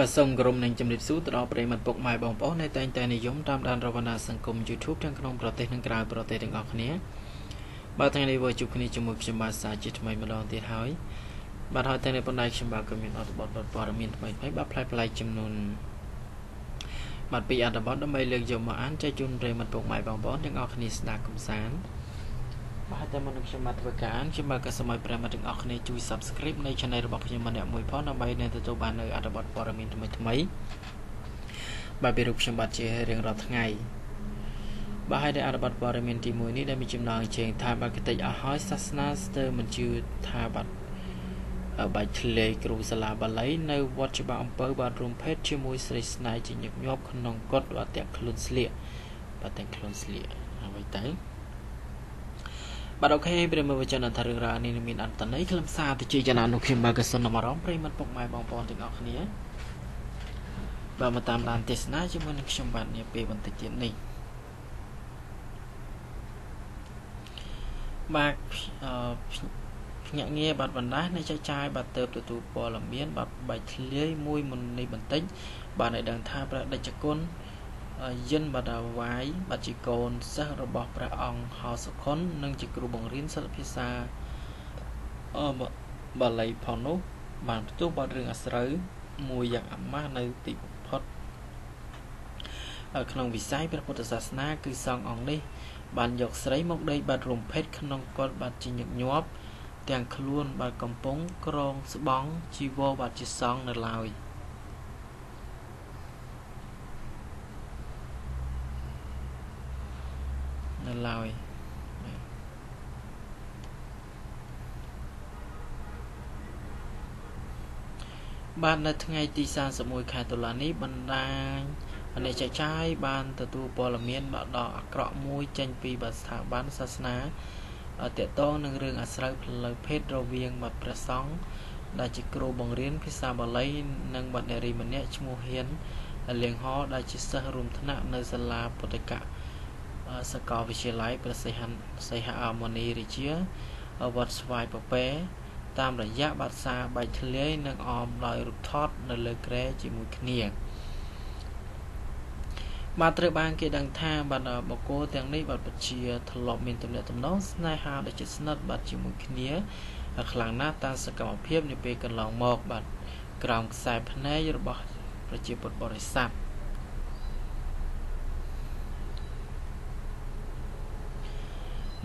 បាទសូមគោរពនឹងជំរាបសួរទៅដល់ប្រិយមិត្តពុកម៉ែបងប្អូនដែលតែងតែនិយមតាមដានរវនាសង្គម YouTube ទាំងក្នុងប្រទេសនិងក្រៅប្រទេសទាំងអស់គ្នាបាទថ្ងៃនេះវិលជួបគ្នាជាមួយខ្ញុំបាទសាជាថ្មីម្ដងទៀតហើយបាទហើយតែនៅបណ្ដៃខ្ញុំបាទក៏មានអត្ថបទព័ត៌មានថ្មីថ្មីបាទផ្លែផ្លែចំនួនបាទពីអត្ថបទដើម្បីលើកយកមកអានចែកជូនប្រិយមិត្តពុកម៉ែបងប្អូនទាំងអស់គ្នាស្ដាប់កំសាន្ត បាទតែមុននឹងខ្ញុំមកធ្វើការអានខ្ញុំបាទក៏សូមឲ្យប្រិយមិត្តទាំងអស់គ្នាជួយ Subscribe នៃ Channel របស់ខ្ញុំម្នាក់មួយផងដើម្បីនឹងទទួលបាននៅអត្ថបទព័ត៌មានថ្មីថ្មីបាទពីរូបខ្ញុំបាទជារៀងរាល់ថ្ងៃបាទហើយដែលអត្ថបទព័ត៌មានទី1នេះដែលមានចំណងជើងថាបាទគតិអស់ហើយសាសនាស្ទើរមិនជឿថាបាទបាច់ធ្លេគ្រូសាលាបាលីនៅវត្តច្បារអំពើបាទរួមភេទជាមួយស្រីស្នេហ៍ជាញឹកញាប់ក្នុងកត់បាទទាំងខ្លួនស្លៀកបាទទាំងខ្លួនស្លៀកអ្វីទៅ បាទអូខេប្រិមវចនថារឿងរ៉ាវនេះមានអត្តន័យខ្លឹមសារទៅជាចំណាននោះខ្ញុំបាទក៏សូមនំអារម្មណ៍ប្រិមត្តពុកម៉ែបងប្អូនទាំងអស់គ្នាបាទមកតាមដានទេសនាជាមួយនឹងខ្ញុំបាទនាពេលបន្តិចទៀតនេះបាទអឺភ្នាក់ងារបាត់បណ្ដានៃចែកចាយបាទទៅទទួលព័ត៌មានបាទបែកធ្លាយមួយមុននេះបន្តិចបាទឲ្យដឹងថាព្រះដេចគុណ យិនបដាវាយបាទជាកូនសិស្សរបស់ព្រះអង្គហោសុខុន និងជាគ្រូបង្រៀនសិល្បភាសាអបាលីផងនោះ បានផ្ទុះបាត់រឿងអាស្រូវមួយយ៉ាងអាម៉ាស់នៅទីបំផុតក្នុងវិស័យព្រះពុទ្ធសាសនា គឺសង្ឃអង្គនេះ បានយកស្រីមកដេកបាត់រំភេទក្នុងកលបាត់ជាញឹកញាប់ ទាំងខ្លួនបាត់កំពុងក្រងស្បង់ជីវរបាត់ជាសង្ឃនៅឡើយ។ នៅឡើយបាននៅថ្ងៃទី31ខែតុលានេះបណ្ដាញអ្នកចែកចាយបានទទួលព័ត៌មានមកដល់អាក្រក់មួយចេញពីបាស្ថាប័នសាសនាតកតងនឹងរឿងអាស្រូវផ្លូវភេទរវាងបាត់ព្រះសង្ឃដែលជាគ្រូបង្រៀនភាសាបាលី និងបាត់នារីម្នាក់ឈ្មោះហ៊ានលៀងហដែលជាសិស្សរួមថ្នាក់នៅសាលាពុទ្ធិកៈ សាកលវិទ្យាល័យព្រះសីហសីហមនីរាជាវត្តស្វាយពពែតាមរយៈបាត់សាបែកធ្លាយនិងអមដោយរូបថតនៅលើក្រែជាមួយគ្នាបាទត្រូវបានគេដឹងថាបាទបកគោទាំងនេះបាទពជាធ្លាប់មានទំនាក់ទំនងស្នេហាដ៏ជិតស្និទ្ធបាទជាមួយគ្នាខ្លាំងណាស់តាមសកម្មភាពនាពេលកន្លងមកបាទក្រោមខ្សែភ្នែករបស់ប្រជាពុទ្ធបរិស័ទ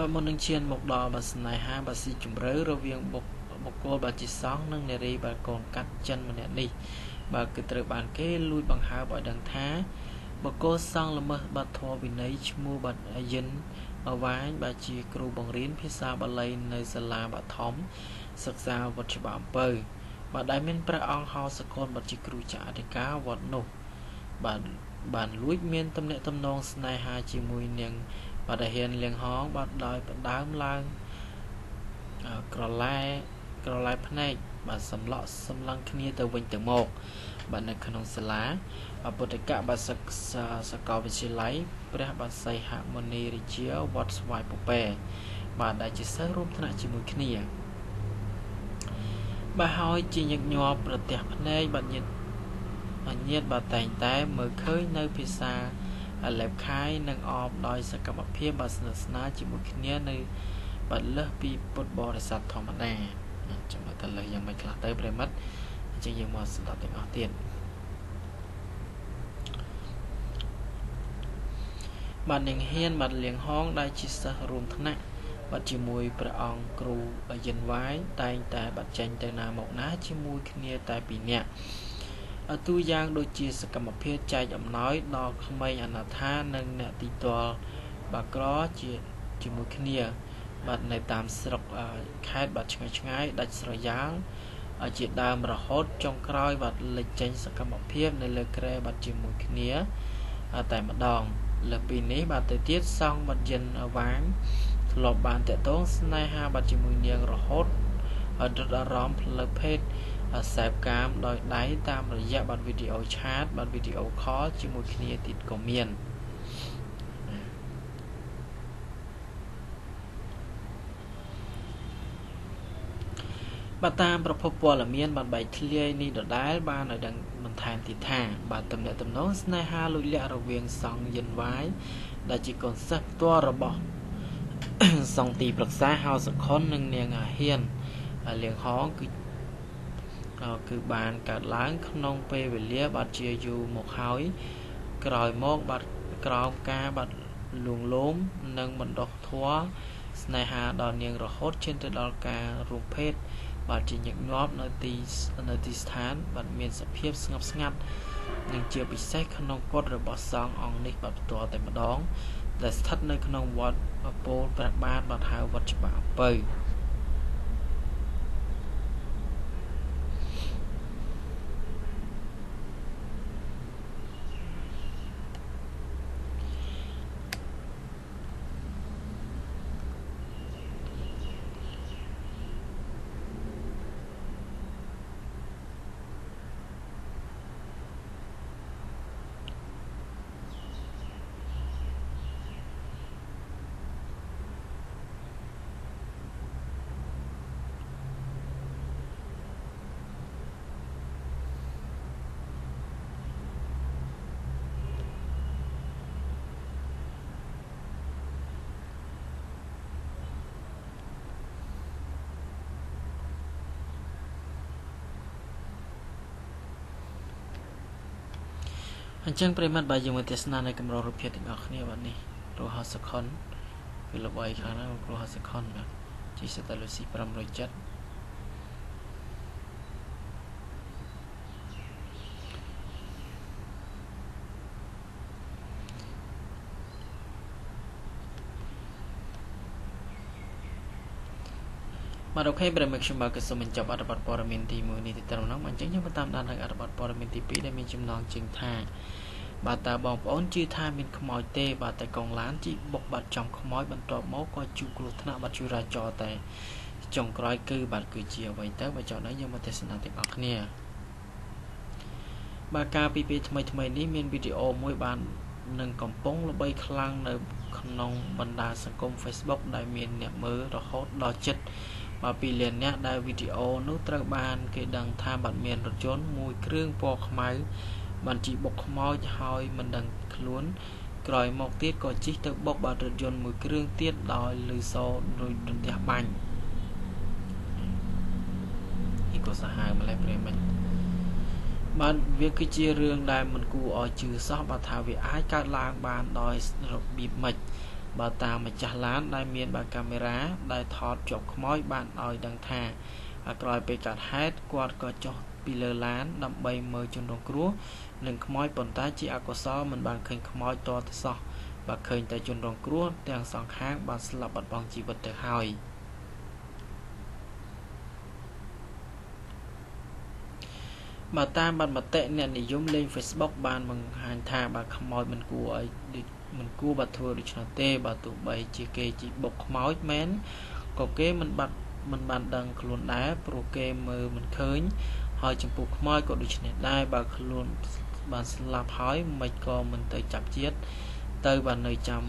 បើមុននឹងឈានមកដល់បាស្នេហាបាស៊ីជំរឿរវាងបុកបុគ្គលបាជាសង្ឃនិងនារីបាកូនកាត់ចិនម្នាក់នេះបើគឺត្រូវបានគេលួចបង្ហើបឲ្យដឹងថាបុគ្គលសង្ឃល្មើសបាត់ធម៌វិន័យឈ្មោះបាត់យិនអវាញបាជាគ្រូបង្រៀនភាសាបាលីនៅសាលាបឋមសិក្សាវត្តច្បារអំពើបាទដែលមានព្រះអង្គហៅសកលបាត់ជាគ្រូចាអធិការវត្តនោះបាទបានលួចមានទំនាក់ទំនងស្នេហាជាមួយនឹង បាទដែលហ៊ានលៀងហងបាទដោយបដើមឡើងក្រឡែក្រឡែភ្នែកបាទសម្លក់សម្លឹងគ្នាទៅវិញទៅមក បាទនៅក្នុងសាលាពុទ្ធកៈបាទសិក្សាសាកលវិទ្យាល័យព្រះបាទសីហមុនីរាជាវត្តស្វាយពពែបាទដែលជាសិស្សរួមថ្នាក់ជាមួយគ្នាបាទហើយជាញឹកញាប់ប្រទះភ្នែកបាទញាតញាតបាទតែងតែមើលឃើញនៅភាសា លេបខាយនិងអបដោយសកម្មភាពបាទស្និទ្ធស្នាលជាមួយគ្នានៅបាទលើសពីពុទ្ធបរិស័ទធម្មតាចាំមើលតើលើសយ៉ាងម៉េចខ្លះទៅប្រិមិត្តអញ្ចឹងយើងមកស្ដាប់ទាំងអស់ទៀតបាទនាងហ៊ានបាទលៀងហងដែលជាសិស្សរួមថ្នាក់បាទជាមួយព្រះអង្គគ្រូយិនវាយតែងតែបាត់ចេញទៅណាមកណាជាមួយគ្នាតែពីរនាក់ ទូយ៉ាងដូចជាសកម្មភាពចែកអំណោយដល់ក្មេងអនាថានិងអ្នកទីទាល់បាក្រជាជាមួយគ្នាបាទនៅតាមស្រុកខេត្តបាទឆ្ងាយឆ្ងាយដាច់ស្រយាលជាដើមរហូតចុងក្រោយបាទលេចចេញសកម្មភាពនៅលើក្រែបាទជាមួយគ្នាតែម្ដងលើពីនេះបាទទៅទៀតសង់បាត់យិនវាងធ្លាប់បានតកតងស្នេហាបាទជាមួយនាងរហូតឲ្យដិតអារម្មណ៍ផ្លូវភេទ សែបកាមដោយដៃតាមរយៈបាត់វីដេអូឆាតបាត់វីដេអូខលជាមួយគ្នាទៀតក៏មានបបាទតាមប្រភពព័ត៌មានបានបែកធ្លាយនេះដដែលបានឲ្យដឹងបន្ថែមទៀតថាបាទតំណែងតំណងស្នេហាលុយលាក់រវាងសង្ឃយិនវាយដែលជាកូនសិស្សផ្ទាល់របស់សង្ឃទីប្រឹក្សាហៅសុខុននិងនាងអាហ៊ានលៀងហងគឺ គឺបានកើតឡើងក្នុងពេលវេលាបាត់ជាយូរមកហើយ ក្រោយមកបាត់ក្រោមការបាត់លួងលោមនិងបណ្ដោះធွာស្នេហាដល់នាងរហូតឈានទៅដល់ការរួមភេទបាទជាញឹកញាប់នៅទីនៅទីស្ថានបាទមានសភាពស្ងប់ស្ងាត់និងជាពិសេសក្នុងពុតរបស់សង្ឃអង្គនេះបាទផ្ទាល់តែម្ដងដែលស្ថិតនៅក្នុងវត្តពោលព្រះបាទបាទហៅវត្តច្បារអំពៅ អញ្ចឹងប្រិមត្តបាទយើងមកទេសនានៅកម្ររូបភាពទាំងអស់គ្នាបាទនេះរហសខុនគឺល្បីខាងណារហសខុនបាទជីសតាលូស៊ី507 បាទអូខេប្រិមិខ្ញុំបាទក៏សូមបញ្ចប់អត្ថបទព័ត៌មានទី1នេះទៅត្រឹមនោះអញ្ចឹងខ្ញុំបន្តតាមដាននៅអត្ថបទព័ត៌មានទី2ដែលមានចំណងជើងថាបាទតើបងប្អូនជឿថាមានខ្មោចទេ បាទតែកងឡានជីបុកបាត់ចំខ្មោចបន្ទាប់មកក៏ជួបគ្រោះថ្នាក់បាត់ជួយរាចរតែចុងក្រោយគឺបាទគឺជាអ្វីទៅបើចោលនេះយើងមកទេសនាទាំងអស់គ្នាបាទការពីពេលថ្មីថ្មីនេះមានវីដេអូមួយបាននឹងកំពុងល្បីខ្លាំងនៅក្នុងបណ្ដាសង្គម Facebook ដែលមានអ្នកមើលរហូតដល់ជិត បាទ2លាននាក់ដែលវីដេអូនោះត្រូវបានគេដឹងថាបាត់មានរថយន្តមួយគ្រឿងពណ៌ខ្មៅបានជីបុកខ្មោចហើយមិនដឹងខ្លួនក្រោយមកទៀតក៏ជិះទៅបុកបាទរថយន្តមួយគ្រឿងទៀតដោយលឺសូរដូចរន្ទះបាញ់នេះក៏សាហាវម្លេះព្រេមិញបាទវាគឺជារឿងដែលមិនគួរឲ្យជឿសោះបើថាវាអាចកើតឡើងបានដោយរបៀបម៉េច បើតាមម្ចាស់ឡានដែលមានបាកាមេរ៉ាដែលថតជាប់ខ្មោចបានឲ្យដឹងថាក្រោយពេលកាត់ហេតុគាត់ក៏ចុះពីលើឡានដើម្បីមើលជនរងគ្រោះនិងខ្មោចប៉ុន្តែជាអកុសលមិនបានឃើញខ្មោចតទៅសោះបើឃើញតែជនរងគ្រោះទាំងសងខាងបានស្លាប់បាត់បង់ជីវិតទៅហើយ បើតាមបានមតិអ្នកនិយមលេង Facebook បានបង្ហាញថាបើខ្មោចមិនគួរឲ្យមិនគួរបាត់ធ្វើដូច្នោះទេបើទោះបីជាគេជីបុកខ្មោចមែនក៏គេមិនបាត់មិនបានដឹងខ្លួនដែរព្រោះគេមើលមិនឃើញ ហើយចំពោះខ្មោចក៏ដូចនេះដែរបើខ្លួនបានស្លាប់ហើយមិនក៏មិនទៅចាប់ជាតិទៅបាននៅចាំ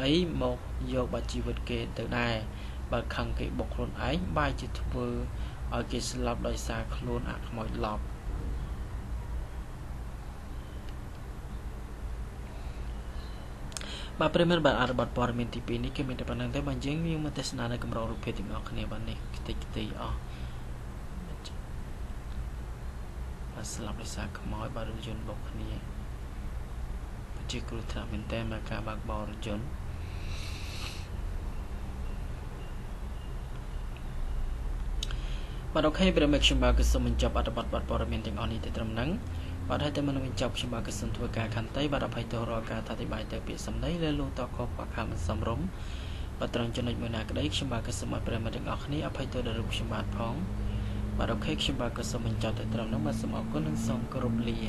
អីមកយកបាត់ជីវិតគេទៅដែរបើខឹងគេបុកខ្លួនឯងបាយជាធ្វើ ឲ្យគេស្លាប់ដោយសារខ្លួនអាខ្មោចឡប់បាទប្រិមិត្តបាទអត្ថបទព័ត៌មានទី2នេះគឺមានតែប៉ុណ្្នឹងទេបាទយើងយើងមកទស្សនានៅកម្ររូបភាពទាំងអស់គ្នាបាទនេះខ្ទេចខ្ទីអស់បាទស្លាប់ដោយសារខ្មោចបាទរថយន្តបុកគ្នាជាគ្រោះថ្នាក់មែនតើមកការបើកបររថយន្ត បាទអូខេប្រិមិត្តខ្ញុំបាទគឺសូមបញ្ចប់អត្ថបទព័ត៌មានទាំងអស់នេះទៅត្រឹមហ្នឹងបាទហើយតែមុននឹងបញ្ចប់ខ្ញុំបាទក៏សូមធ្វើការខន្តីបាទអភ័យទោសរាល់ការថាតិបាយទៅពាក្យសម្ដីលើលោកតកខ្វះខាតមិនសមរម្យបាទត្រង់ចំណុចមួយណាក្តីខ្ញុំបាទក៏សូមឲ្យប្រិយមិត្តទាំងអស់គ្នាអភ័យទោសដល់រូបខ្ញុំបាទផងបាទអូខេខ្ញុំបាទក៏សូមបញ្ចប់ទៅត្រឹមនោះបាទសូមអរគុណនិងសូមគោរពលា